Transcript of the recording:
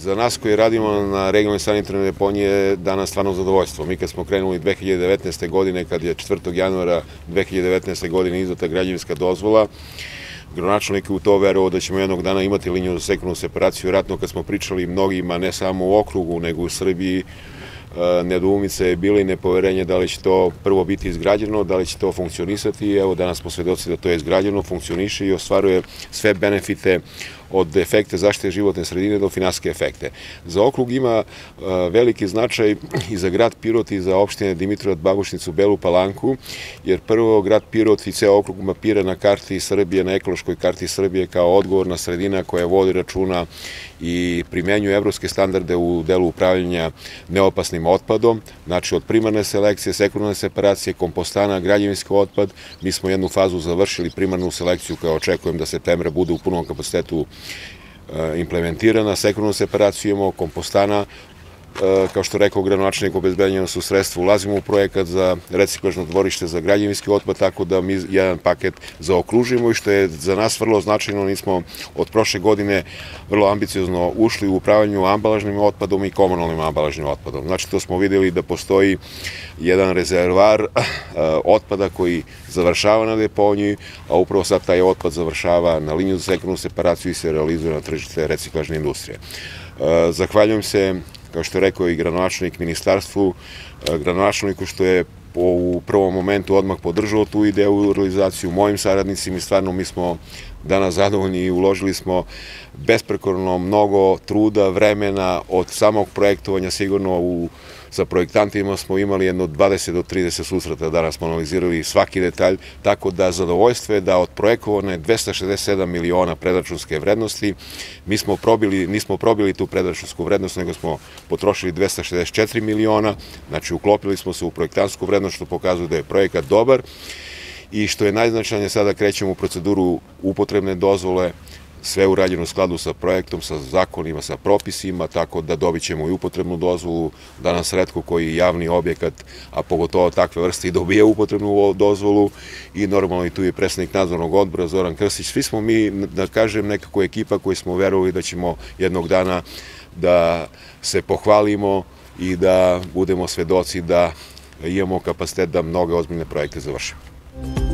Za nas koji radimo na regionalnoj sanitarnoj deponiji je danas stvarno zadovoljstvo. Mi kad smo krenuli 2019. godine, kad je 4. januara 2019. godine izdata građevinska dozvola, gradonačelnik je u to verovao da ćemo jednog dana imati liniju za sekundu separaciju. Ratno kad smo pričali mnogima, ne samo u okrugu, nego u Srbiji, e, nedoumice je bilo i nepoverenje da li će to prvo biti izgrađeno, da li će to funkcionisati evo danas smo svedoci da to je izgrađeno, funkcioniše i ostvaruje sve benefite od efekte zaštite životne sredine do finansijske efekte. Za okrug ima veliki značaj i za grad Pirot i za opštine Dimitrovat, Babušnicu, Belu Palanku, jer prvo grad Pirot i ceo okrug mapira na karti Srbije, na ekološkoj karti Srbije kao odgovorna sredina koja vodi računa i primenjuje evropske standarde u delu upravljanja neopasnim otpadom, znači od primarne selekcije, sekundarne separacije, kompostana, građevinski otpad. Mi smo jednu fazu završili primarnu selekciju koja očekujem da septembra bude u punom kapacitetu имплементирана секундна сепарација, компостана, kao što rekao gradonačelnik, obezbeđeno su sredstva, ulazimo u projekat za reciklažno dvorište za građevinski otpad, tako da mi jedan paket zaokružimo i što je za nas vrlo značajno, nismo od prošle godine vrlo ambiciozno ušli u upravljanju ambalažnim otpadom i komunalnim ambalažnim otpadom. Znači, to smo videli da postoji jedan rezervar e, otpada koji završava na deponiji, a upravo sad taj otpad završava na liniju za sekundu separaciju i se realizuje na tržište reciklažne industrije. E, zahvaljujem se kao što rekao i gradonačelnik ministarstvu, e, gradonačelniku što je u prvom momentu odmah podržao tu ideju u realizaciju mojim saradnicima i stvarno mi smo danas zadovoljni i uložili smo besprekorno mnogo truda, vremena od samog projektovanja sigurno u sa projektantima smo imali jedno 20 do 30 susreta, danas smo analizirali svaki detalj, tako da zadovoljstvo je da od projekovane 267 miliona predračunske vrednosti, mi smo probili, nismo probili tu predračunsku vrednost, nego smo potrošili 264 miliona, znači uklopili smo se u projektansku vrednost, što pokazuje da je projekat dobar, i što je najznačajnije sada krećemo u proceduru upotrebne dozvole, sve urađeno u skladu sa projektom, sa zakonima, sa propisima, tako da dobit ćemo i upotrebnu dozvolu. Danas redko koji javni objekat, a pogotovo takve vrste i dobije upotrebnu dozvolu i normalno i tu je predsednik nadzornog odbora Zoran Krsić. Svi smo mi, da kažem, nekako ekipa koji smo verovali da ćemo jednog dana da se pohvalimo i da budemo svedoci da imamo kapacitet da mnoge ozbiljne projekte završimo. Thank you.